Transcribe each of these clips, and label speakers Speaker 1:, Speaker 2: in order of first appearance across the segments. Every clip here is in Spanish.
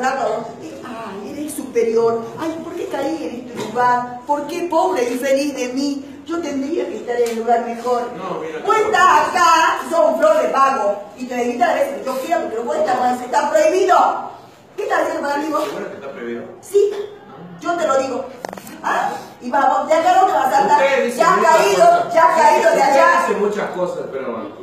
Speaker 1: rato, ay, eres superior, ay, ¿por qué caí en este lugar? ¿Por qué pobre infeliz de mí? Yo tendría que estar en el lugar mejor.
Speaker 2: No, mira,
Speaker 1: estás acá, sos un flor de pago, y te evitas a veces que yo quiera, porque puedes estar más, está prohibido. ¿Qué estás haciendo para mí vos?
Speaker 2: ¿Seguro que está prohibido?
Speaker 1: Sí, yo te lo digo. ¿Ah? Y vamos, de acá no te vas a saltar. Ya has caído,
Speaker 2: cosas.
Speaker 1: ya has caído de allá.
Speaker 2: dice muchas cosas, pero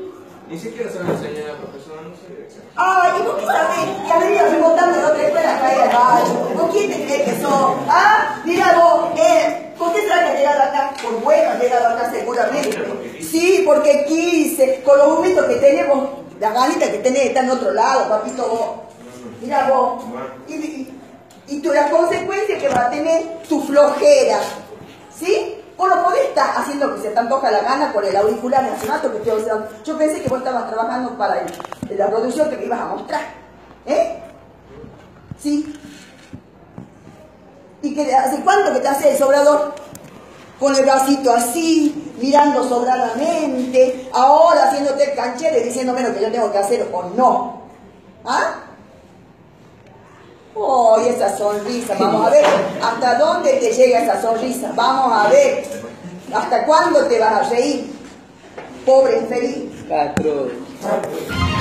Speaker 2: ni siquiera sabe enseñar a profesor, no sé.
Speaker 1: Ay, ¿y por qué sabés que has venido rebotando de otra escuela acá al barrio? ¿Con quién te crees que sos? ¿Ah? Mira vos, eh, ¿por qué será que has llegado acá? Por bueno has llegado acá seguramente. Sí, porque quise, con los humitos que tenemos, las ganitas que tenés están en otro lado, papito vos. Mira vos. Y, y, y tú, la consecuencia que va a tener tu flojera. ¿Sí? Vos no podés estar haciendo que se te antoja la gana por el auricular nacional que estoy usando. Yo pensé que vos estabas trabajando para el- la producción que me ibas a mostrar. ¿Eh? ¿Sí? ¿Y que hace cuánto que te hace el sobrador? Con el bracito así, mirando sobradamente, ahora haciéndote el canchero y diciéndome lo que yo tengo que hacer o no. ¿Ah? ¡Oh, y esa sonrisa! Vamos a ver hasta dónde te llega esa sonrisa. Vamos a ver hasta cuándo te vas a reír. Pobre infeliz.
Speaker 3: Patrón.